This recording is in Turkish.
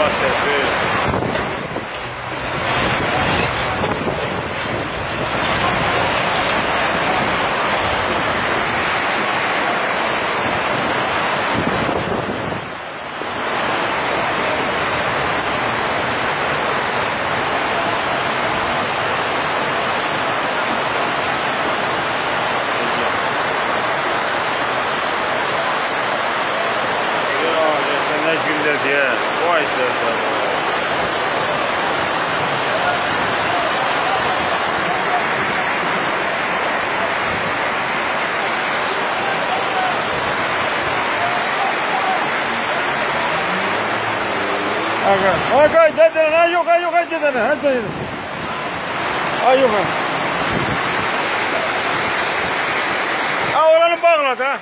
Sport TV. Günler diye. Vay sırtlar. Aga, aga, dedene, ha yok, ha yok, ha dedene, ha dedene. Ha yok, ha. Ha oranı bağladı ha.